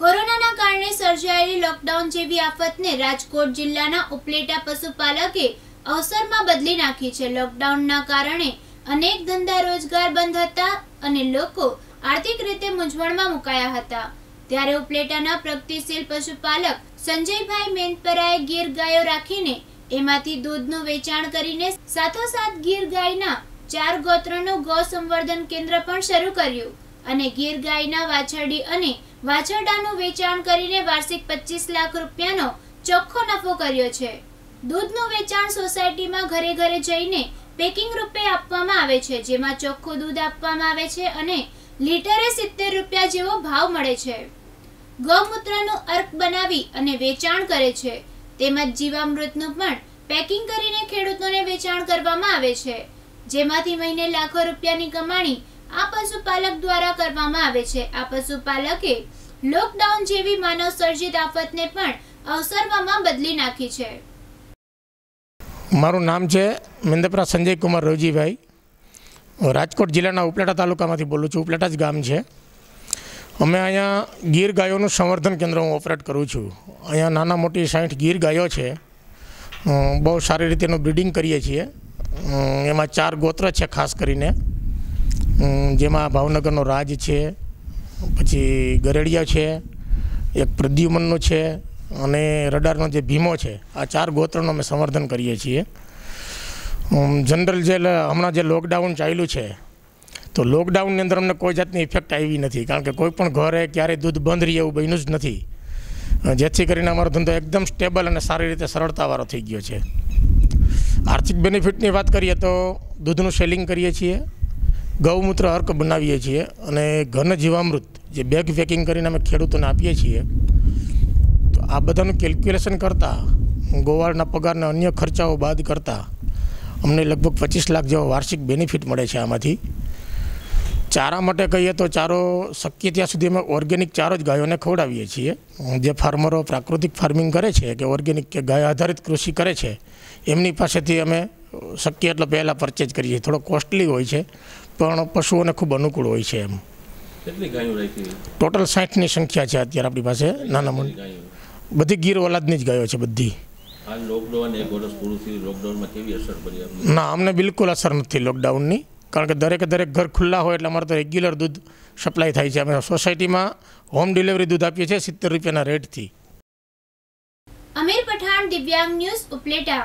કોરોનાના કારણે સર્જાયેલી લોકડાઉન જેવી આફતને રાજકોટ જિલ્લાના ઉપલેટા પશુપાલકે અવસરમાં બદલી નાખી છે. લોકડાઉનના કારણે અનેક ધંધા રોજગાર બંધ હતા અને લોકો આર્થિક રીતે મૂંઝવણમાં મુકાયા હતા. ત્યારે ઉપલેટાના પ્રગતિશીલ પશુપાલક સંજયભાઈ મેનપરાએ ગીર ગાયો રાખીને એમાંથી દૂધનું વેચાણ કરીને સાથોસાથ ગીર ગાયના ચાર ગોત્રનું ગૌ સંવર્ધન કેન્દ્ર પણ શરૂ કર્યું. અને ગીર ગાયના વાછરડી અને વાછરડાનું વેચાણ કરીને વાર્ષિક પચીસ લાખ રૂપિયાનો ચોખ્ખો નફો કર્યો છે. દૂધનું વેચાણ સોસાયટીમાં ઘરે ઘરે જઈને પેકિંગ રૂપે આપવામાં આવે છે, જેમાં ચોખ્ખું દૂધ આપવામાં આવે છે અને લીટરે સિત્તેર રૂપિયા જેવો ભાવ મળે છે. ગૌમૂત્રનું અર્ક બનાવી અને વેચાણ કરે છે. તેમજ જીવામૃતનું પણ પેકિંગ કરીને ખેડૂતોને વેચાણ કરવામાં આવે છે. જેમાંથી મહિને લાખો રૂપિયાની કમાણી આ પશુપાલક દ્વારા કરવામાં આવે છે. આ પશુપાલકે લોકડાઉન જેવી માનવ સર્જિત આફતને પણ અવસરમાં બદલી નાખી છે. મારું નામ છે મિંદપરા સંજય કુમાર રવજીભાઈ હું રાજકોટ જિલ્લાના ઉપલેટા તાલુકામાંથી બોલું છું. ઉપલેટા જ ગામ છે. અમે અહીંયા ગીર ગાયોનું સંવર્ધન કેન્દ્ર હું ઓપરેટ કરું છું. અહીંયા નાના મોટી સાઠ ગીર ગાયો છે. બહુ સારી રીતે એનું બ્રિડિંગ કરીએ છીએ. એમાં ચાર ગોત્ર છે ખાસ કરીને. જેમાં ભાવનગરનો રાજ છે, પછી ગરેડિયા છે, એક પ્રદ્યુમનનું છે, અને રડારનો જે ભીમો છે, આ ચાર ગોત્રનું અમે સંવર્ધન કરીએ છીએ. જનરલ જે હમણાં જે લોકડાઉન ચાલ્યું છે, તો લોકડાઉનની અંદર અમને કોઈ જાતની ઇફેક્ટ આવી નથી, કારણ કે કોઈ પણ ઘરે ક્યારેય દૂધ બંધ રહી એવું બન્યું જ નથી. જેથી કરીને અમારો ધંધો એકદમ સ્ટેબલ અને સારી રીતે સરળતાવાળો થઈ ગયો છે. આર્થિક બેનિફિટની વાત કરીએ તો દૂધનું સેલિંગ કરીએ છીએ. ગૌમૂત્ર અર્ક બનાવીએ છીએ અને ઘન જીવામૃત જે બેગ પેકિંગ કરીને અમે ખેડૂતોને આપીએ છીએ, તો આ બધાનું કેલ્ક્યુલેશન કરતાં, ગોવાળના પગારના અન્ય ખર્ચાઓ બાદ કરતાં, અમને લગભગ પચીસ લાખ જેવો વાર્ષિક બેનિફિટ મળે છે આમાંથી. ચારા માટે કહીએ તો ચારો શક્ય ત્યાં સુધી અમે ઓર્ગેનિક ચારો જ ગાયોને ખવડાવીએ છીએ. જે ફાર્મરો પ્રાકૃતિક ફાર્મિંગ કરે છે કે ઓર્ગેનિક કે ગાય આધારિત કૃષિ કરે છે, એમની પાસેથી અમે શક્ય એટલો પહેલાં પરચેજ કરીએ. છીએ થોડો કોસ્ટલી હોય છે પણ પશુઓને ખૂબ અનુકૂળ હોય છે એમ. કેટલી ગાયો રાખી ટોટલ સાઠની સંખ્યા છે અત્યારે આપણી પાસે નાના મોટી. બધી ગીર ઓલાદની જ ગાયો છે બધી. ના અમને બિલકુલ અસર નથી લોકડાઉનની કારણ કે દરેકે દરેક ઘર ખુલ્લા હોય એટલે અમારે તો રેગ્યુલર દૂધ સપ્લાય થાય છે. અમે સોસાયટીમાં હોમ ડિલિવરી દૂધ આપીએ છીએ સિત્તેર રૂપિયાના રેટથી અમીર પઠાણ દિવ્યાંગ ન્યૂઝ ઉપલેટા.